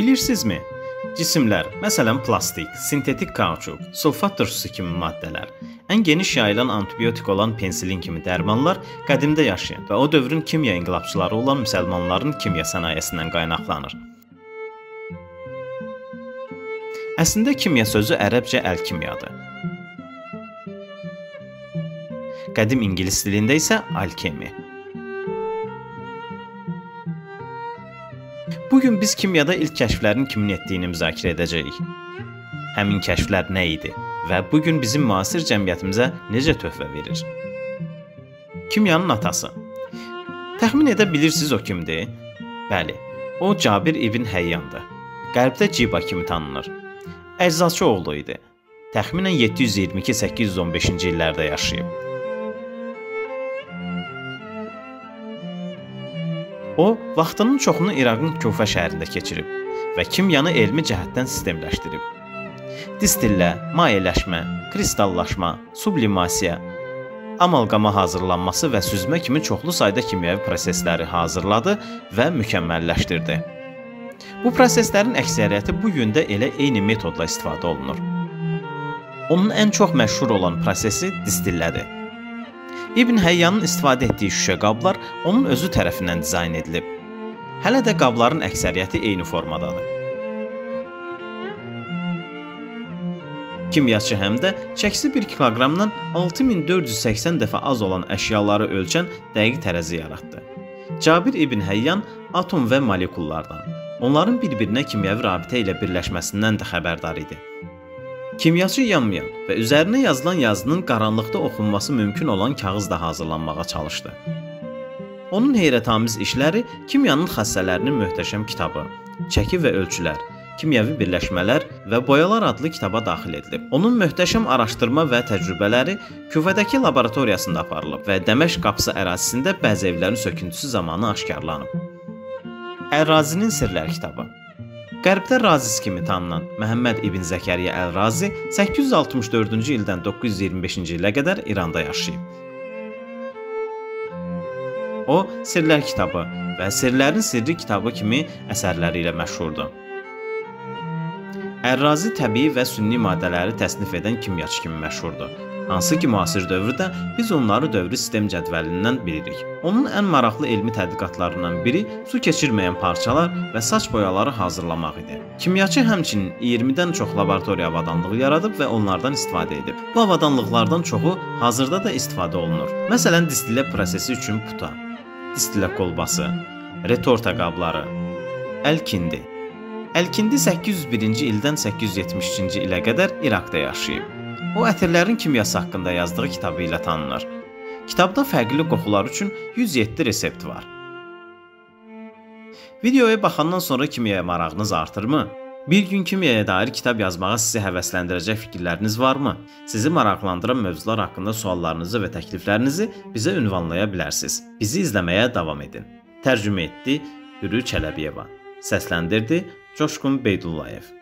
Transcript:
Bilirsinizmi? Cisimlər, məsələn plastik, sintetik kauçuk, sulfat turşusu kimi maddələr, ən geniş yayılan antibiotik olan pensilin kimi dərmanlar qədimdə yaşayan və o dövrün kimya inqilabçıları olan müsəlmanların kimya sənayesindən qaynaqlanır. Əslində kimya sözü ərəbcə əlkimyadır. Qədim ingilis dilində isə alkemi. Bu gün biz kimyada ilk kəşflərin kimin etdiyini müzakirə edəcəyik. Həmin kəşflər nə idi və bu gün bizim müasir cəmiyyətimizə necə töhfə verir? Kimyanın atası. Təxmin edə bilirsiniz o kimdir? Bəli, o Cabir ibn Həyyandır. Qərbdə Ciba kimi tanınır. Əczaçı oğlu idi. Təxminən 722-815-ci illərdə yaşayıb. O, vaxtının çoxunu İraqın Kufə şəhərində keçirib və kimyanı elmi cəhətdən sistemləşdirib. Distillə, mayeləşmə, kristallaşma, sublimasiya, amalqama hazırlanması və süzmə kimi çoxlu sayda kimyəvi prosesləri hazırladı və mükəmməlləşdirdi. Bu proseslərin əksəriyyəti bu gün də elə eyni metodla istifadə olunur. Onun ən çox məşhur olan prosesi distillədir. İbn Həyyanın istifadə etdiyi şüşə qablar onun özü tərəfindən dizayn edilib. Hələ də qabların əksəriyyəti eyni formadadır. Kimyaçı həm də çəkisi 1 kiloqramdan 6480 dəfə az olan əşyaları ölçən dəqiq tərəzi yaratdı. Cabir ibn Həyyan atom və molekullardan, onların bir-birinə kimyəvi rabitə ilə birləşməsindən də xəbərdar idi. Kimyaçı yanmayan və üzərinə yazılan yazının qaranlıqda oxunması mümkün olan kağızda hazırlanmağa çalışdı. Onun heyrətamiz işləri kimyanın xassələrinin möhtəşəm kitabı, çəki və ölçülər, kimyəvi birləşmələr və boyalar adlı kitaba daxil edilib. Onun möhtəşəm araşdırma və təcrübələri Küfədəki laboratoriyasında aparılıb və Dəməşq qapısı ərazisində bəzi evlərin söküntüsü zamanı aşkarlanıb. Ər-Razinin sirlər kitabı Qərbdə Razis kimi tanınan Məhəmməd ibn Zəkəriyyə Əl-Razi 864-cü ildən 925-ci ilə qədər İranda yaşayıb. O, Sirlər kitabı və Sirlərin sirri kitabı kimi əsərləri ilə məşhurdur. Ər-Razi təbii və sünni maddələri təsnif edən kimyaçı kimi məşhurdur hansı ki müasir dövrdə biz onları dövrü sistem cədvəlindən bilirik. Onun ən maraqlı elmi tədqiqatlarından biri su keçirməyən parçalar və saç boyaları hazırlamaq idi. Kimyaçı həmçinin 20-dən çox laboratoriya avadanlığı yaradıb və onlardan istifadə edib. Bu avadanlıqlardan çoxu hazırda da istifadə olunur. Məsələn, distillə prosesi üçün puta, distillə kolbası, retorta qabları, əlkindi. Əlkindi 801-ci ildən 873-cü ilə qədər İraqda yaşayıb. O ətirlərin kimyası haqqında yazdığı kitabı ilə tanınır. Kitabda fərqli qoxular üçün 107 resept var. Videoya baxandan sonra kimyaya marağınız artırmı? Bir gün kimyaya dair kitab yazmağa sizi həvəsləndirəcək fikirləriniz varmı? Sizi maraqlandıran mövzular haqqında suallarınızı və təkliflərinizi bizə ünvanlaya bilərsiniz. Bizi izləməyə davam edin. Tərcümə etdi Hürü Çələbiyeva. Səsləndirdi Coşqun Beydullayev.